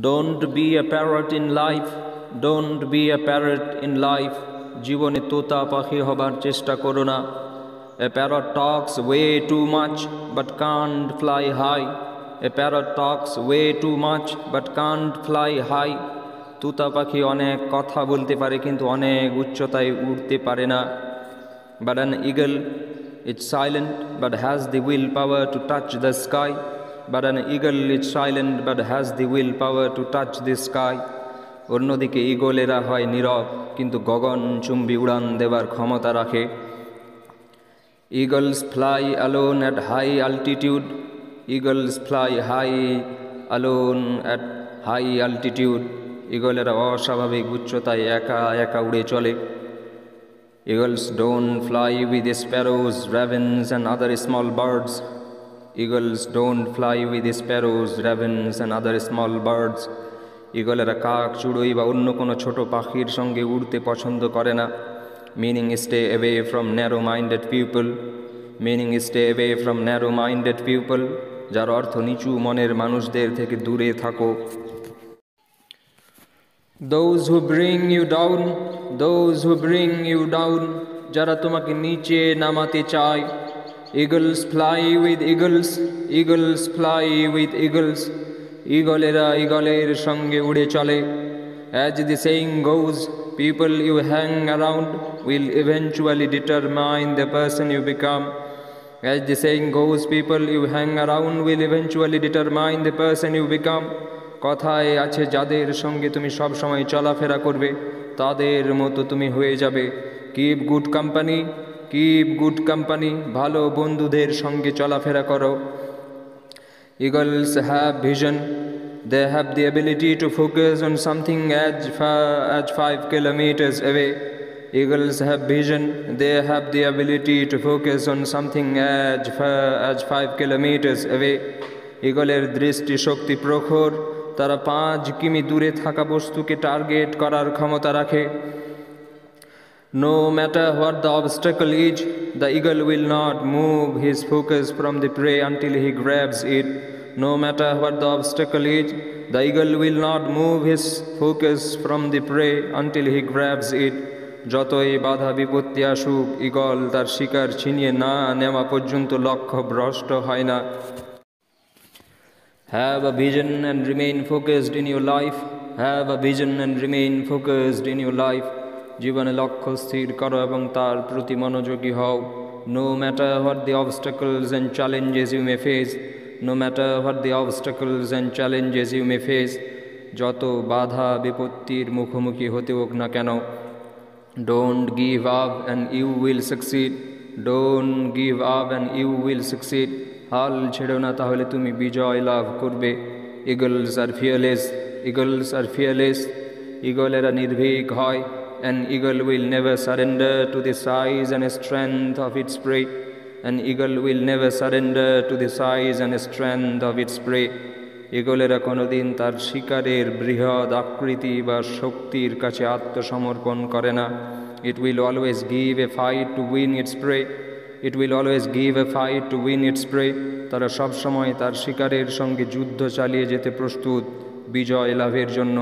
Don't be a parrot in life. Don't be a parrot in life. জীবনে তোতা পাখি হবার চেষ্টা করো না A parrot talks way too much but can't fly high. A parrot talks way too much but can't fly high. তুতা পাখি অনেক কথা বলতে পারে কিন্তু অনেক উচ্চতায় উঠতে পারে না But an eagle, it's silent but has the will power to touch the sky. But but an is silent but has the will power to touch the sky অন্যদিকে ইগলেরা হয় নীরব, কিন্তু গগন চুম্বি উড়ান দেবার ক্ষমতা রাখে। Eagles fly alone at high altitude. Eagles fly high alone at high altitude. ইগলেরা অস্বাভাবিক উচ্চতায় একা একা উড়ে চলে। Eagles don't fly with sparrows ravens and other small birds. Eagles don't fly with sparrows, ravens, and other small birds. ইগলেরা কাক চুড়োই বা অন্য কোনো ছোট পাখির সঙ্গে উড়তে পছন্দ করে না। Meaning stay away from narrow minded people meaning stay away from narrow minded people যার অর্থ নিচু মনের মানুষদের থেকে দূরে থাকো। Those who bring you down, those who bring you down, যারা তোমাকে নিচে নামাতে চায় eagles fly with eagles eagles fly with eagles ইগলেরা ইগলের সঙ্গে উড়ে চলে as the saying goes people you hang around will eventually determine the person you become as the saying goes, people you hang around will eventually determine the person you become. কথায় আছে যাদের সঙ্গে তুমি সব সময় চলাফেরা করবে তাদের মতো তুমি হয়ে যাবে। Keep good company keep good company ভালো বন্ধুদের সঙ্গে চলাফেরা করো। Eagles have vision they have the ability to focus on something as as five kilometres away eagles have vision they have the ability to focus on something as as five kilometres away ইগলের দৃষ্টি শক্তি প্রখর, তারা পাঁচ কিমি দূরে থাকা বস্তুকে target করার ক্ষমতা রাখে। No matter what the obstacle is, the eagle will not move his focus from the prey until he grabs it. No matter what the obstacle is, the eagle will not move his focus from the prey until he grabs it. যতই বাধা বিপত্তি আসুক eagle তার শিকার ছিনিয়ে না নেওয়া পর্যন্ত লক্ষ্য ভ্রষ্ট হয় না Have a vision and remain focused in your life. Have a vision and remain focused in your life. জীবনে লক্ষ্য স্থির করো এবং তার প্রতি মনোযোগী হও। No matter what the obstacles and challenges you may face no matter what the obstacles and challenges you may face যত বাধা বিপত্তির মুখোমুখি হতে হোক না কেন don't give up and you will succeed don't give up and you will succeed হাল ছেড়ো না, তাহলে তুমি বিজয় লাভ করবে। Eagles are fearless eagles are fearless ইগলেরা নির্ভীক হয়। An eagle will never surrender to the size and strength of its prey. An eagle will never surrender to the size and strength of its prey. ইগলেরা কোনোদিন তার শিকারের বৃহৎ আকৃতি বা শক্তির কাছে আত্মসমর্পণ করে না। It will always give a fight to win its prey it will always give a fight to win its prey তারা সবসময় তার শিকারের সঙ্গে যুদ্ধ চালিয়ে যেতে প্রস্তুত। বিজয় লাভের জন্য।